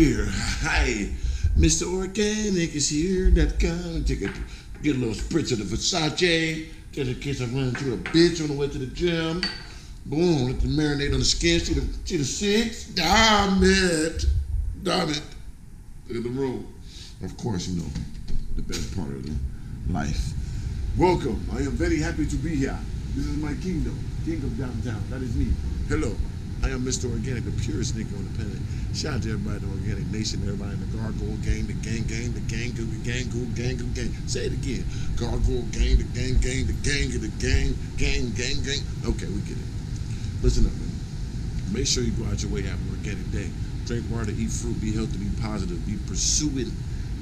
Hi, Mr. Organik is here. That kind. Take a get a little spritz of the Versace. Just in case I run into a bitch on the way to the gym. Boom, let the marinade on the skin. See the see the six? Damn it. Damn it. Look at the room. Of course, you know, the best part of the life. Welcome. I am very happy to be here. This is my kingdom. King of downtown. That is me. Hello. I am Mr. Organik, the purest nigga on the planet. Shout out to everybody in the Organik Nation, everybody in the Gargoyle gang, the gang, gang, the gang, the gang, the gang, the gang. Say it again. Gargoyle gang, the gang, gang, the gang, of the gang, gang, gang, gang. Okay, we get it. Listen up, man. Make sure you go out your way, have an organic day. Drink water, eat fruit, be healthy, be positive, be pursuing,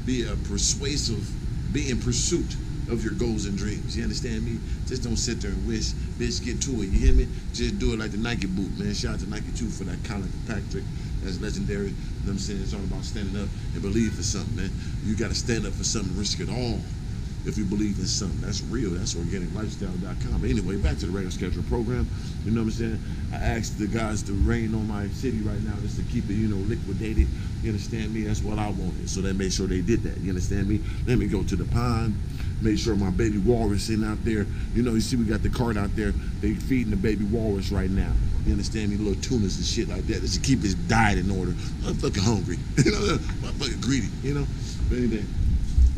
be a persuasive, be in pursuit of your goals and dreams. You understand me? Just don't sit there and wish. Bitch, get to it. You hear me? Just do it like the Nike boot, man. Shout out to Nike too for that Colin Kaepernick. That's legendary. You know what I'm saying? It's all about standing up and believe for something, man. You got to stand up for something, risk it all if you believe in something. That's real. That's organiklyfestyle.com. Anyway, back to the regular schedule program. You know what I'm saying? I asked the guys to rain on my city right now just to keep it, you know, liquidated. You understand me? That's what I wanted. So they made sure they did that. You understand me? Let me go to the pond. Make sure my baby walrus in out there. You know, you see we got the cart out there. They feeding the baby walrus right now. You understand me? Little tunas and shit like that. Just to keep his diet in order. I'm fucking hungry. you know, I'm fucking greedy, you know? But anyway.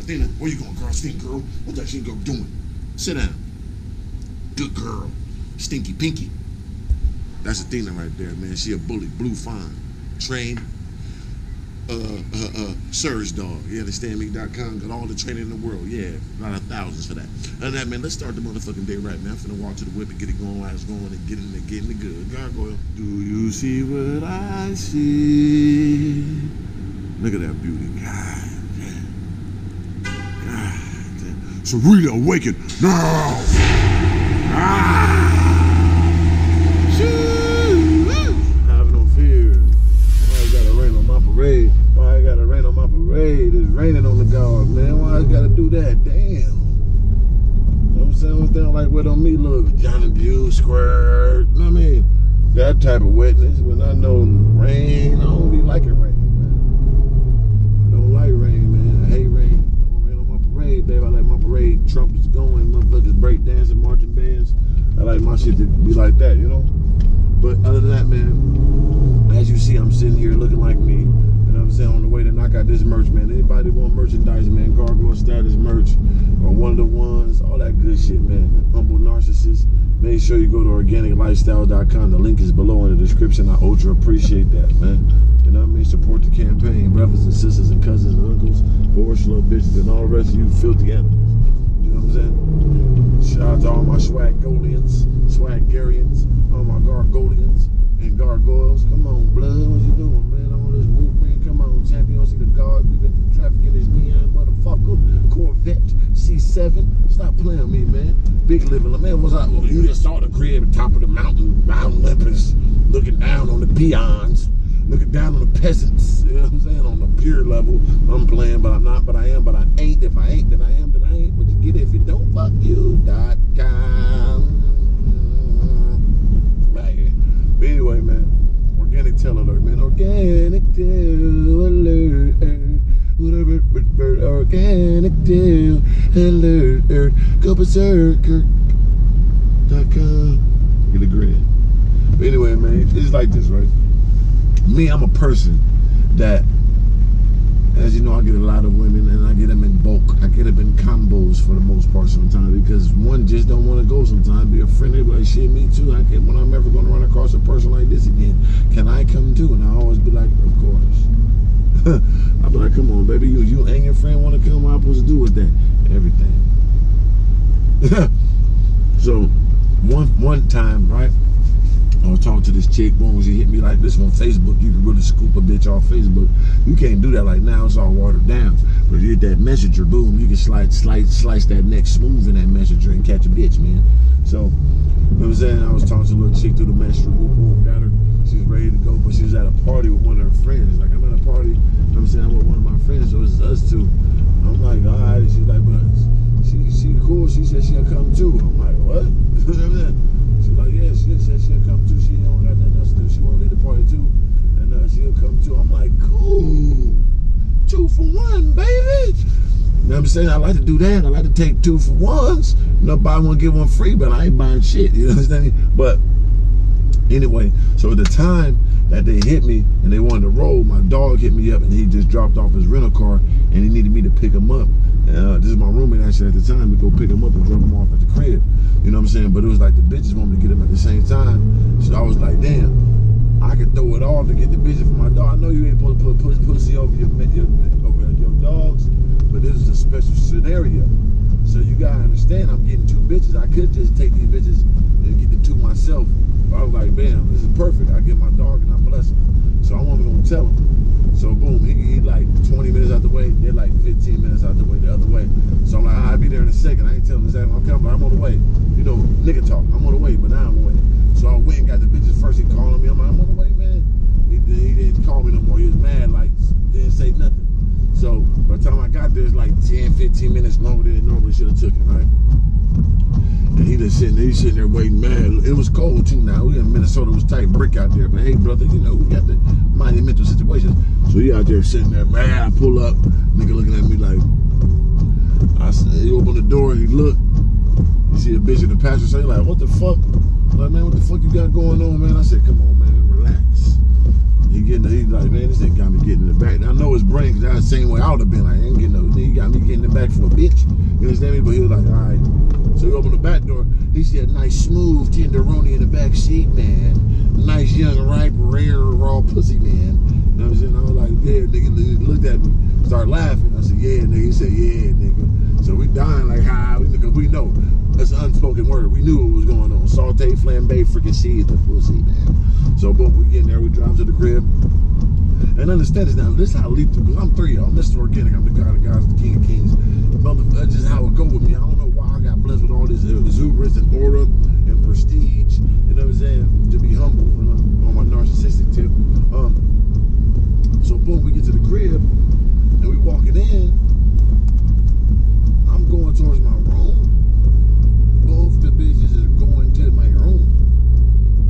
Athena, where you going, girl? Stink girl. What that shit girl doing? Sit down. Good girl. Stinky Pinky. That's Athena right there, man. She a bully. Blue fine. Trained. Uh, uh, uh, Surge dog. You understand me.com. Got all the training in the world. Yeah, a thousands for that. Than that, man, let's start the motherfucking day right now. I'm finna walk to the whip and get it going while it's going and get in there, getting it good. Gargoyle. Do you see what I see? Look at that beauty. God Serena awaken now! Like wet on me? Look, Johnny Dew, squirt. You know what I mean? That type of wetness. When I know rain, I don't be liking rain, man. I don't like rain, man. I hate rain. I don't rain on my parade, babe. I like my parade. Trump is going, motherfuckers break dancing, marching bands. I like my shit to be like that, you know? But other than that, man, as you see, I'm sitting here looking like me. You know what I'm saying? On the way to knock out this merch, man. Anybody want merchandise, man? Gargoyle status merch or one of the ones, all that good shit, man. Humble narcissist. Make sure you go to organiklyfestyle.com. The link is below in the description. I ultra appreciate that, man. You know what I mean? Support the campaign, brothers and sisters and cousins and uncles, horse love bitches, and all the rest of you filthy animals. You know what I'm saying? Shout out to all my swag golians, swaggarians, all my gargolians and gargoyles. Come on, blood. What you doing, man? All this whoop, man. Come on, champion. See the guard. We been trafficking this neon motherfucker. Corvette C7. Stop playing me, man. Big living. Man, what's up? Well, you just saw the crib, top of the mountain, Mount Olympus, looking down on the peons looking down on the peasants. You know what I'm saying? On the pure level. I'm playing, but I'm not, but I am, but I ain't. If I ain't, then I am, then I ain't. But you get it if you don't, fuck you. Dot com. Right. here. But anyway, man. Organik tell alert, man. Organik tell tell alert. Go com. Get a grin. But anyway, man, it's like this, right? me, I'm a person that, as you know, I get a lot of women and I get them in bulk. I get them in combos for the most part sometimes because one just don't want to go sometimes. Be a friend, they be like, shit, me too. I can when I'm ever going to run across a person like this again, can I come too? And I always be like, of course. I be like, come on, baby, you you and your friend want to come? What I'm supposed to do with that? Everything. so, one one time, right? I was talking to this chick, boom, she hit me like this on Facebook. You can really scoop a bitch off Facebook. You can't do that like now, it's all watered down. But if you hit that messenger, boom, you can slice, slice, slice that neck smooth in that messenger and catch a bitch, man. So, you know what I'm saying? I was talking to a little chick through the messenger, whoop, whoop, got her. She was ready to go, but she was at a party with one of her friends. Like, I'm at a party, you know what I'm saying? I'm with one of my friends, so it's us two. I'm like, all right. She's like, but she, she cool. She said she'll come too. I'm like, what? Know what I'm saying? She's like, yeah, she said she'll come too. She don't got nothing else to do. She won't leave the party too. And uh, she'll come too. I'm like, cool. two for one, baby. You know what I'm saying? I like to do that. I like to take two for ones. You know, buy one, get one free, but I ain't buying shit. You understand? But anyway, so at the time that they hit me and they wanted to roll, my dog hit me up and he just dropped off his rental car and he needed me to pick him up. This is my roommate actually at the time to go pick him up and drop him off at the crib. You know what I'm saying? But it was like the bitches wanted to get him at the same time. So I was like, damn, I could throw it all to get the bitches for my dog. I know you ain't supposed to put pussy over your, your over your dogs, but this is a special scenario. So you gotta understand, I'm getting two bitches. I could just take these bitches and get the two myself. But I was like, bam, this is perfect. I get my dog and I bless him. So I wasn't gonna tell him. So boom, he, he like 20 minutes out the way. They're like 15 minutes out the way the other way. So I'm like, I'll be there in a second. I ain't telling him exactly I'm coming, I'm on the way. You know, nigga talk. I'm on the way, but now I'm on the way. So I went and got the bitches first. He calling me. I'm like, I'm on the way, man. He, he didn't call me no more. He was mad, like didn't say nothing. So by the time I got there, it's like 10, 15 minutes longer than it normally should have took it, right? He just sitting there, he's sitting there waiting, man. It was cold too now. We in Minnesota, it was tight brick out there. But hey, brother, you know, we got the monumental situations. So he out there sitting there, man. I pull up, nigga looking at me like, I said, he opened the door and he looked. You see a bitch in the passenger say, like, what the fuck? Like, man, what the fuck you got going on, man? I said, come on, man, relax. He getting, he like, man, this thing got me getting in the back. And I know his brain, cause that's the same way I would have been. Like, I ain't getting no, he got me getting in the back for a bitch. You understand me? But he was like, all right. So he opened the back door. He said, nice, smooth tenderoni in the back seat, man. Nice, young, ripe, rare, raw pussy, man. You know what I'm saying? I was like, yeah, nigga. He looked at me, started laughing. I said, yeah, nigga. He said, yeah, nigga. So we dying like, how? Because we know. That's an unspoken word. We knew what was going on. Saute, flambe, freaking seeds the pussy, man. So boom, we get in there, we drive to the crib. And understand this now, this is how lethal, because I'm three, I'm Mr. Organik, I'm the god of gods, the king of kings. Mother, that's just how it go with me. I don't know got blessed with all this exuberance and aura and prestige, you know what I'm saying, to be humble you know, on my narcissistic tip. Um, so boom, we get to the crib, and we walking in, I'm going towards my room. Both the bitches are going to my room.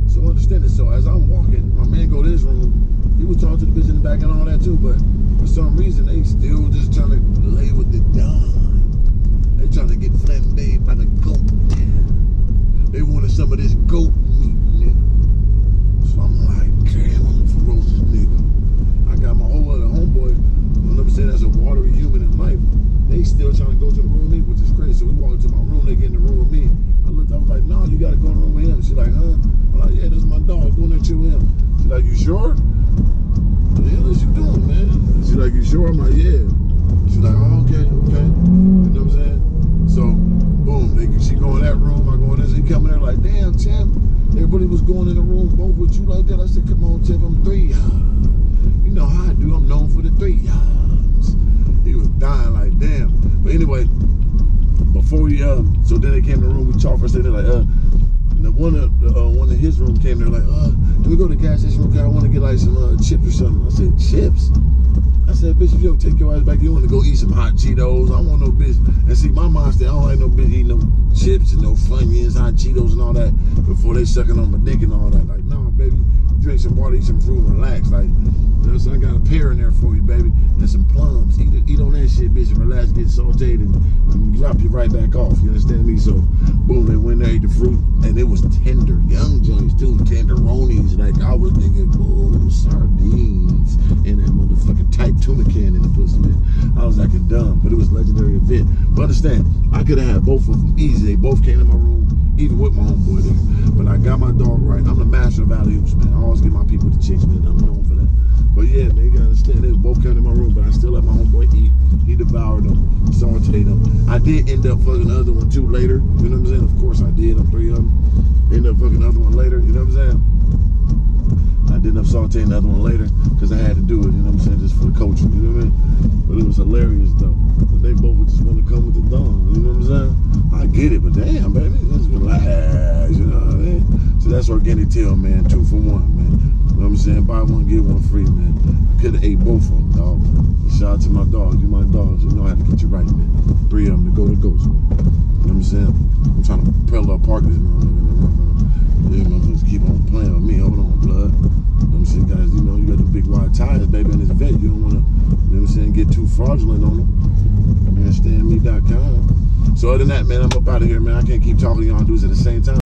So understand it. So as I'm walking, my man go to his room. He was talking to the bitch in the back and all that too, but for some reason they still just trying to lay with the Don. They trying to get flambéed by the goat. They wanted some of this goat meat, nigga. So I'm like, damn, I'm a ferocious nigga. I got my whole other homeboy. I'll never say that's a watery human in life. They still trying to go to the room with me, which is crazy. So we walk into my room, they get in the room with me. I looked, I was like, no, you gotta go in the room with him. She's like, huh? I'm like, yeah, that's my dog. Go in there chill with him. She's like, you sure? What the hell is you doing, man? She's like, you sure? I'm like, yeah. She's like, oh, okay, okay. You know what I'm saying? So, boom, they, she go in that room, I go in this. He damn, Tim. Everybody was going in the room, both with you like that. I said, come on, Tim, I'm three. You know how I do. I'm known for the three. He was dying like, damn. But anyway, before we, um, so then they came in the room, we talked for a second, like, uh, and one of uh, one of his room came there like, uh, can we go to the gas station? Okay, I want to get like some uh, chips or something. I said, chips? I said, bitch, if you don't take your ass back, you want to go eat some hot Cheetos. I don't want no bitch. And see, my mom said, I don't like no bitch eating no chips and no Funyuns, hot Cheetos and all that before they sucking on my dick and all that. Like, drink some water, eat some fruit, relax. Like, you know, so I got a pear in there for you, baby, and some plums. Eat, eat on that shit, bitch, and relax, get sauteed, and, and drop you right back off. You understand me? So, boom, they went there, ate the fruit, and it was tender, young joints too, tenderonis. Like I was thinking, oh, sardines in that motherfucking tight tuna can in the pussy, man. I was acting dumb, but it was a legendary event. But understand, I could have had both of them easy. They both came to my room, even with my homeboy there. But I got my dog right. I'm the master of alley oops, man. Yeah, man, you gotta understand, they both came to my room, but I still let my homeboy eat. He devoured them, sauteed them. I did end up fucking the other one too later. You know what I'm saying? Of course I did. I'm three of them. End up fucking the other one later. You know what I'm saying? I did end up sauteing the other one later because I had to do it. You know what I'm saying? Just for the culture. You know what I mean? But it was hilarious though. But they both just want to come with the dawn. You know what I'm saying? I get it, but damn, baby, let's relax. Ah, you know what I mean? So that's Organik tale, man. Two for one, man. You know what I'm saying? Buy one, get one free, man. I could have ate both of them, dog. Shout out to my dogs. You my dogs. You know how to get you right, man. Three of them to go to ghost. You know what I'm saying? I'm trying to parallel park this motherfucker. Yeah, motherfuckers keep on playing with me. Hold on, blood. You know I'm saying, guys? You know, you got the big wide tires, baby, and it's vet. You don't want to, you know what I'm saying, get too fraudulent on them. Understandme.com. So other than that, man, I'm up out of here, man. I can't keep talking to y'all dudes at the same time.